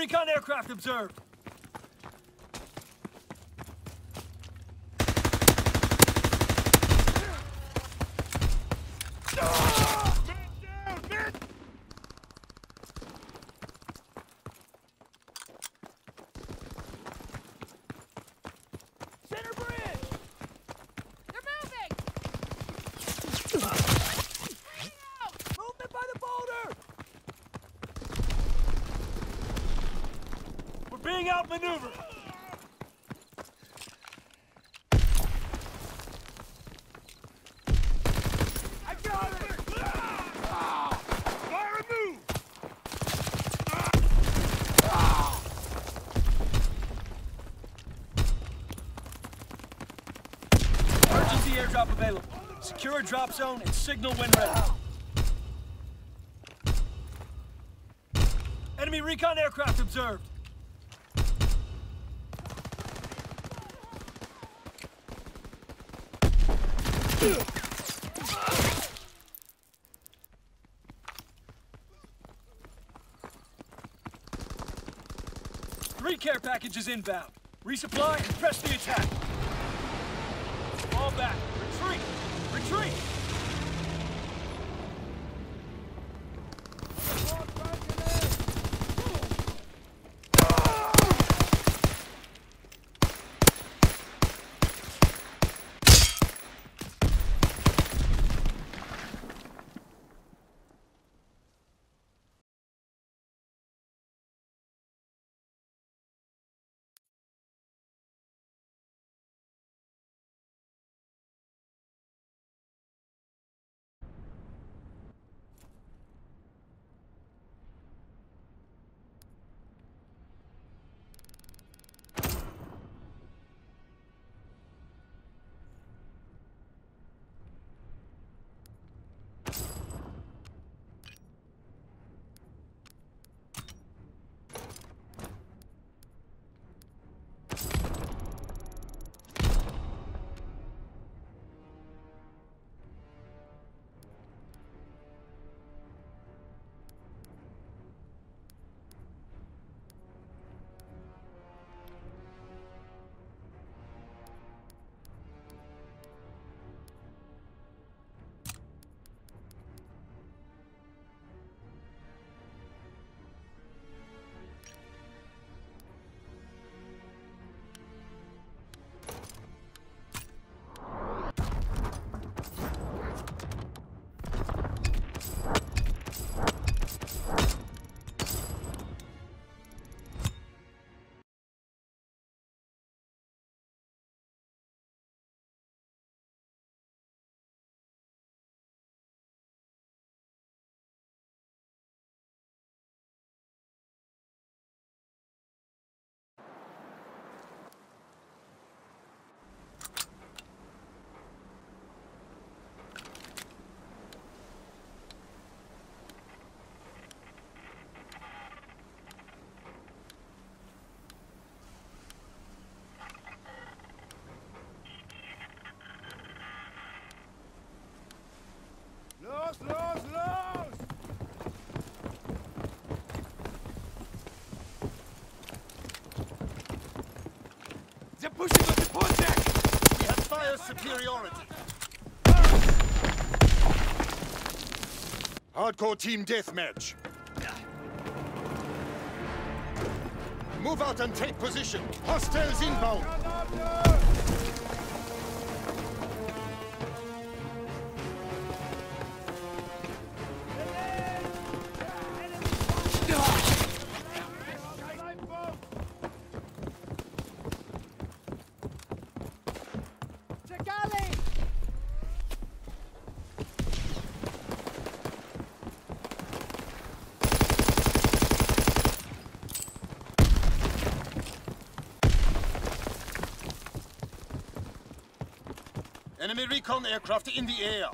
recon aircraft observed. Center bridge! They're moving! Movement by the boulder! We're being outmaneuvered! I got it! Fire and move! Emergency airdrop available. Secure a drop zone and signal when ready. Enemy recon aircraft observed. Three care packages inbound. Resupply and press the attack. Fall back. Retreat. Retreat. Superiority. Hardcore team deathmatch. Move out and take position. Hostiles inbound. Enemy recon aircraft in the air.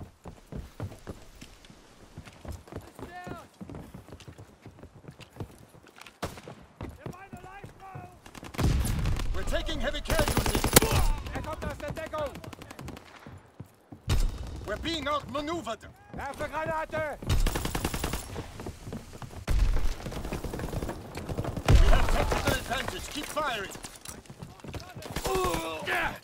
We're taking heavy casualties. We're being outmaneuvered. Werfe Granate! We have tactical advantage. Keep firing. Ooh. Yeah.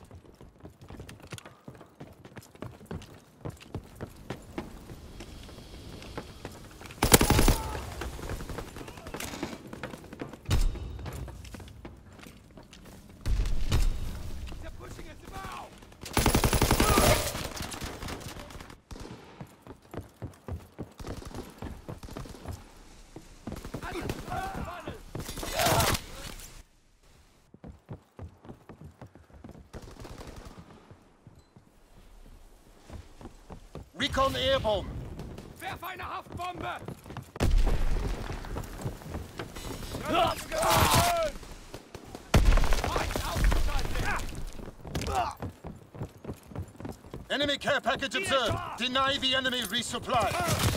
Recon airborne. Werf eine Haftbombe! Enemy care package observed. Deny the enemy resupply.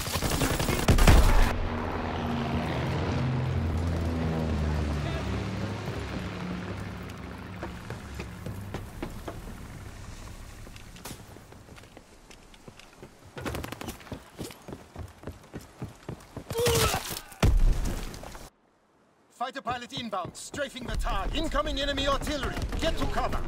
Pilot inbound, strafing the target. Incoming enemy artillery. Get to cover.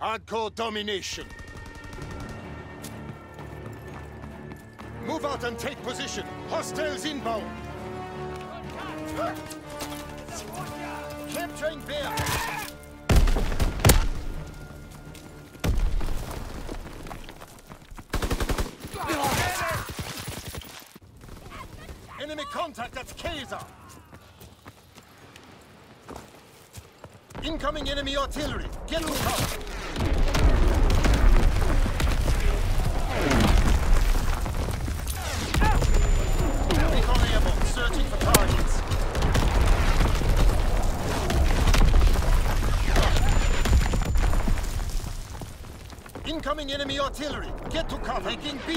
Hardcore domination. Move out and take position. Hostiles inbound. Capturing. Enemy contact at Kaiser. Incoming enemy artillery. Get to cover. Incoming enemy artillery. Get to cover. Taking B.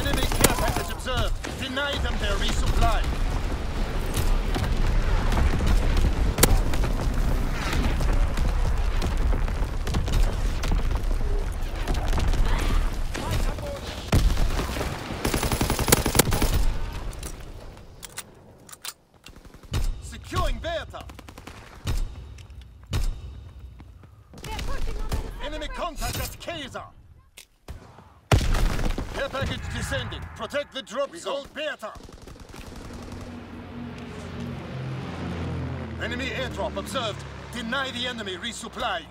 Enemy care package observed. Deny Deny them their resupply. Securing Bertha. They're pushing on the Enemy contact at Kaiser. Care package descending. Hold Bertha. Enemy airdrop observed. Deny the enemy resupply.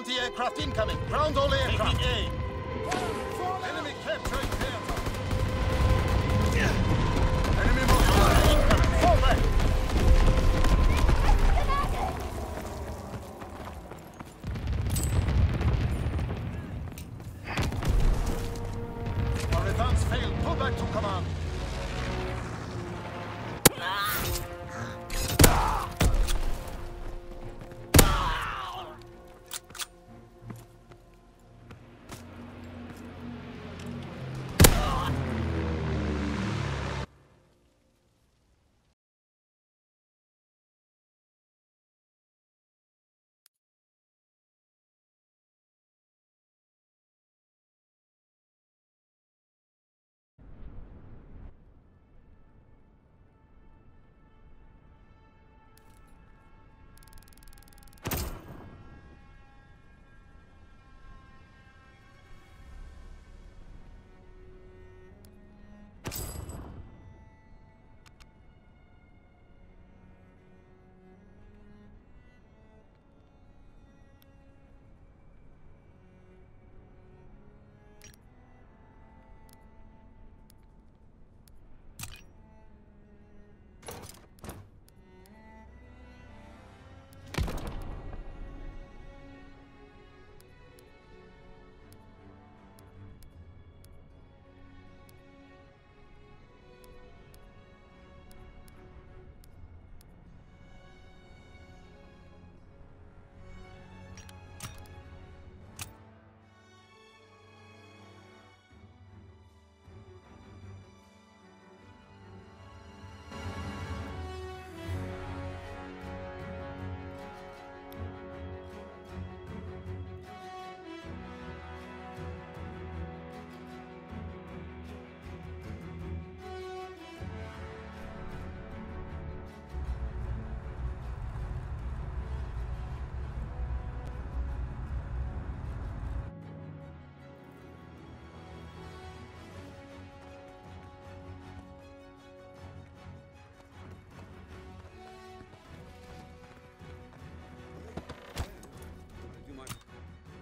Anti-aircraft incoming. Ground all aircraft. Taking A.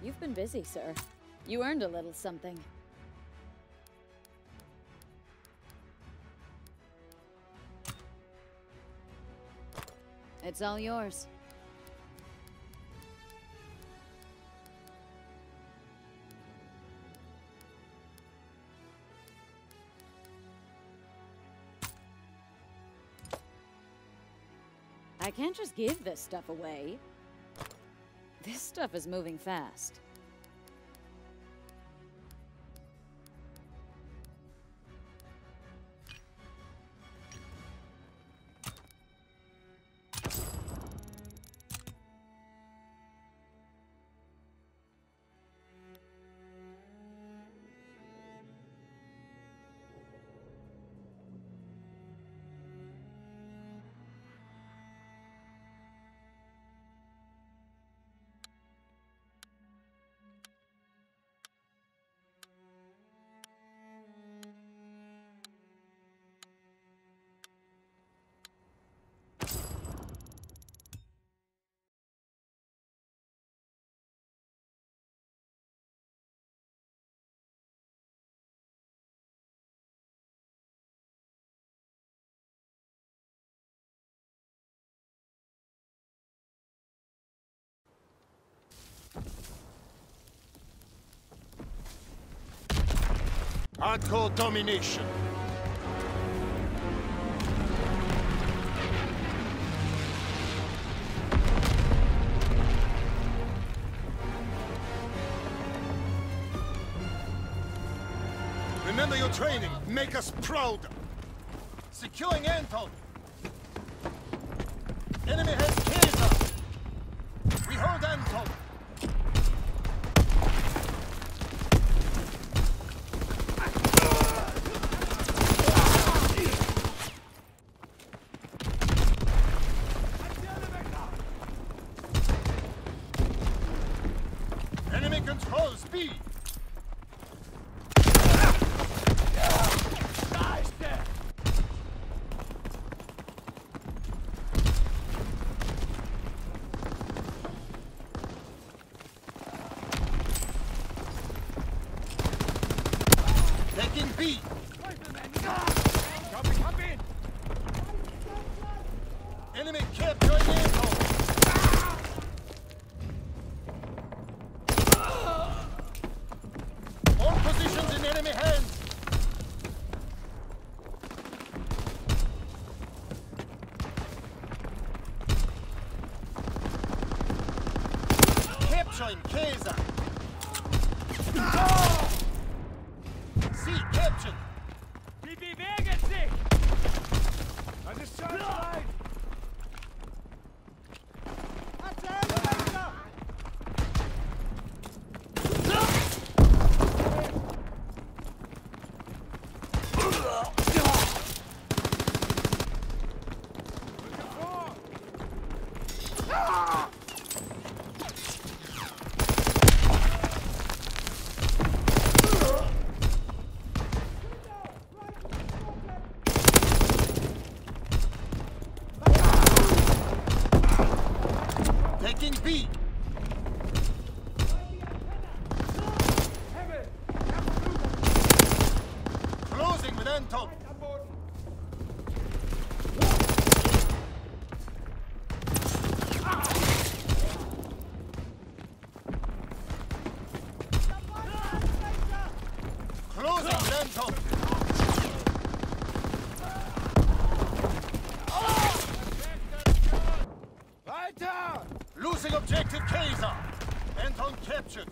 You've been busy, sir. You earned a little something. It's all yours. I can't just give this stuff away. This stuff is moving fast. Hardcore domination. Remember your training. Make us proud. Securing Anton. Enemy has Kaiser. We hold Anton. Enemy controls B. Nice there! Taking B. Come in, come in! Enemy capturing Anton. All positions in enemy hands. Capturing Kaiser. Ah! C captured. Die bewegen sich! Das ist schon bereit! Taking B. Closing with Anton. Closing with Anton. Weiter! Losing objective Kaiser. Anton captured.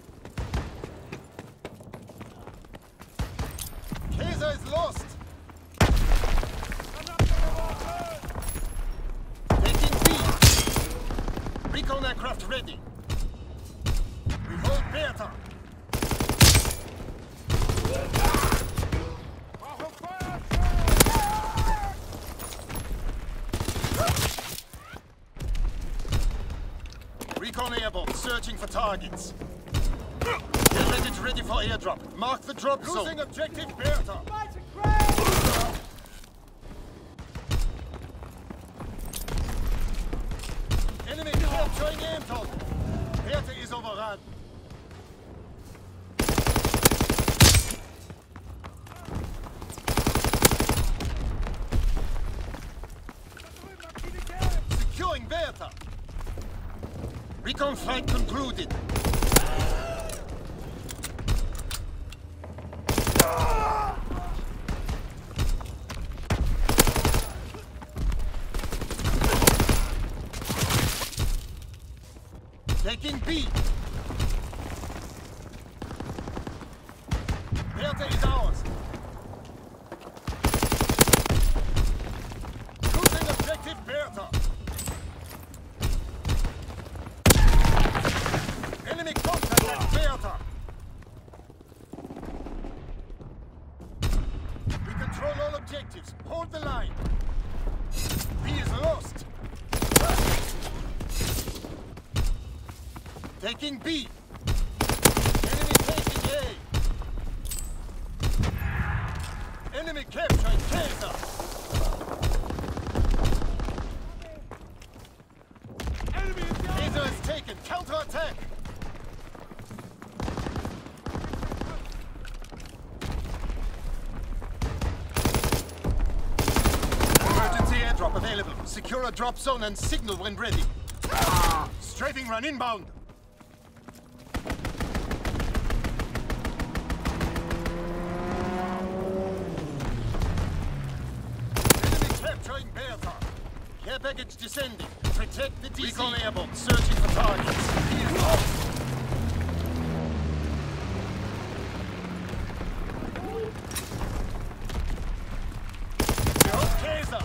Kaiser is lost. Taking B. Recon aircraft ready. We hold Bertha. Brauchen Feuerzeug! Recon airborne searching for targets. Get ready ready for airdrop. Mark the drop zone. Losing objective Bertha. Enemy capturing Anton. Bertha is overrun. Securing Bertha. Recon flight concluded. Taking B. Bertha is ours. Losing objective Bertha. Enemy contact at Bertha. We control all objectives. Hold the line. B is lost. Taking B. Enemy taking A. Enemy capturing Kaiser. Enemy! Kaiser is taken. Counter-attack. Emergency airdrop available. Secure a drop zone and signal when ready. Strafing run inbound. Package descending. Protect the DC. Recon airborne, searching for targets. He is lost. Behold Kaiser.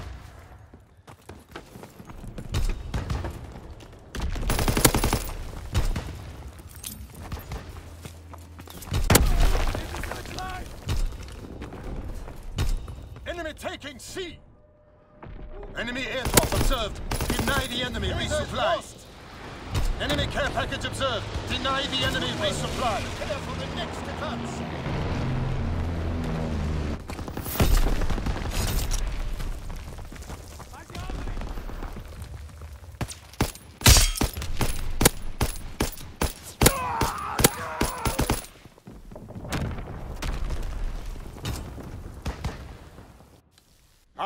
Enemy taking C. Enemy aircraft observed. Deny the enemy resupply. Enemy care package observed. Deny the enemy resupply. Prepare for the next advance.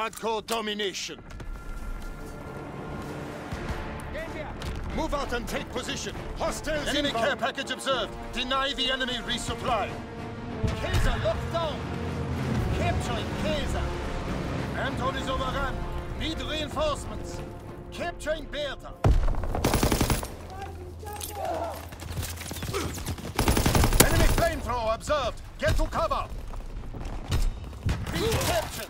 Hardcore domination. Move out and take position. Hostiles Enemy inbound. care package observed. Deny the enemy resupply. Kaiser locked down. Capturing Kaiser. Anton is overrun. Need reinforcements. Capturing Bertha. Enemy flamethrower observed. Get to cover. Be captured.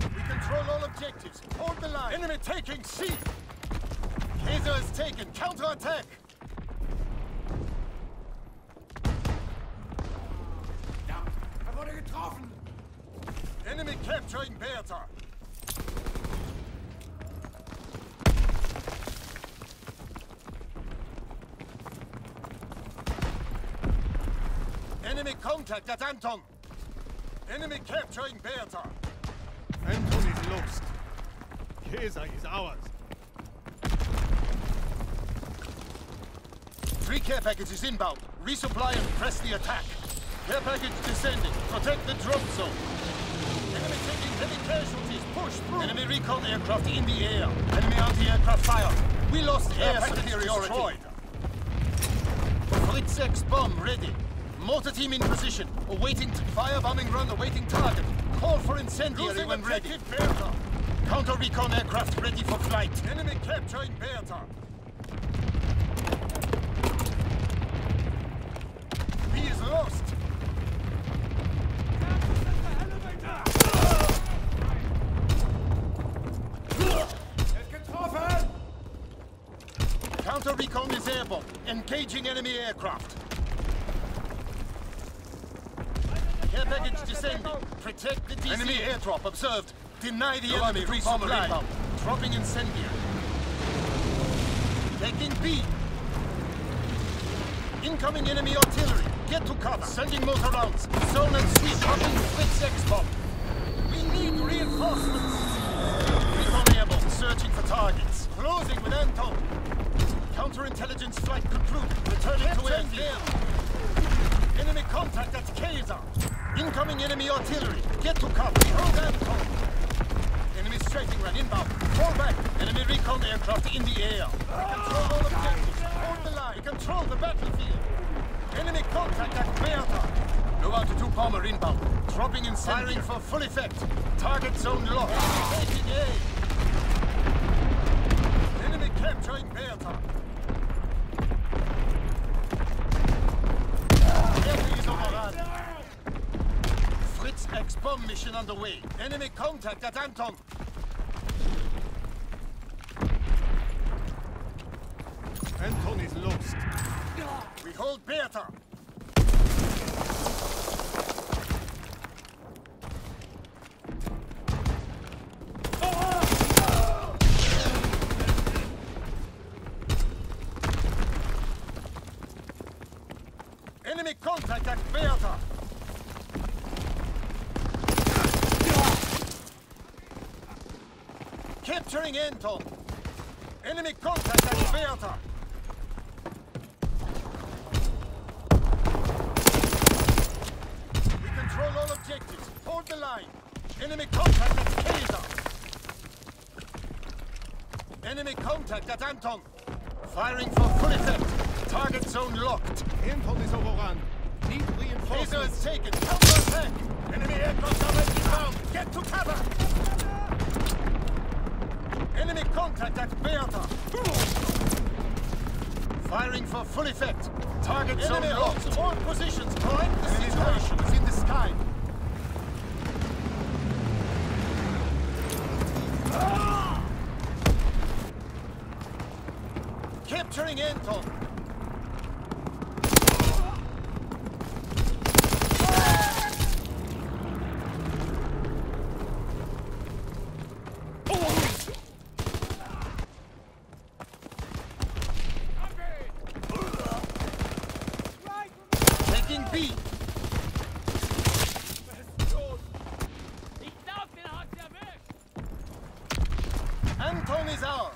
We control all objectives. Hold the line. Enemy taking C. Kaiser is taken. Counterattack. Er wurde getroffen! Enemy capturing Bertha. Enemy contact at Anton. Enemy capturing Bertha. Anton is lost. Kaiser is ours. Three care packages inbound. Resupply and press the attack. Care package descending. Protect the drop zone. Enemy taking heavy casualties. Push through. Enemy recon aircraft in the air. Enemy anti-aircraft fire. We lost air superiority. Destroyed. Fritz X bomb ready. Mortar team in position. Awaiting firebombing run. Awaiting target. Call for incendiary when ready. Bertha. Counter recon aircraft ready for flight. Enemy capturing Bertha. He is lost. Er! Counter recon is airborne. Engaging enemy aircraft. Care package descending. Protect the DC. Enemy airdrop observed. Deny the enemy resupply. Dropping incendiary. Taking B. Incoming enemy artillery. Get to cover. Sending mortar rounds. Zone and sweep. Dropping Fritz X bomb. We need reinforcements. Recon. Searching for targets. Closing with Anton. Counterintelligence flight concluded. Returning to airfield. Enemy contact at Kaiser. Incoming enemy artillery. Get to cover. Hold Anton. Enemy strafing run inbound. Fall back. Enemy recon aircraft in the air. We control all objectives. Hold the line. We control the battlefield. Enemy contact at Bertha. No altitude bomber inbound. Dropping in firing for full effect. Target zone locked. Taking A. Enemy capturing Bertha. Bertha is overrun. Fritz X bomb mission underway. Enemy contact at. Anton is lost. We hold Bertha. Enemy contact at Bertha. Capturing Anton. Enemy contact at Bertha. We control all objectives. Hold the line. Enemy contact at Kaiser. Enemy contact at Anton. Firing for full effect. Target zone locked. Anton is overrun. Need reinforcements. is taken. Counter-attack. Enemy aircraft already found. Get to cover. Enemy contact at Bertha. Firing for full effect. Target zone Enemy locked. All positions. Prime the situation is in the sky. Capturing Anton. Taking B. Ich glaub, den hat's erwischt. Anton is ours.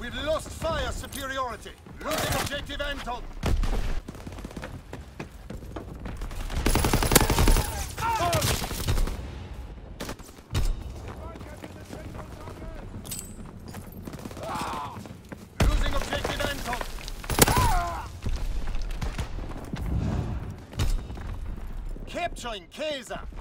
We've lost fire superiority. Losing objective Anton. Losing objective Anton. Capturing Kaiser. Hold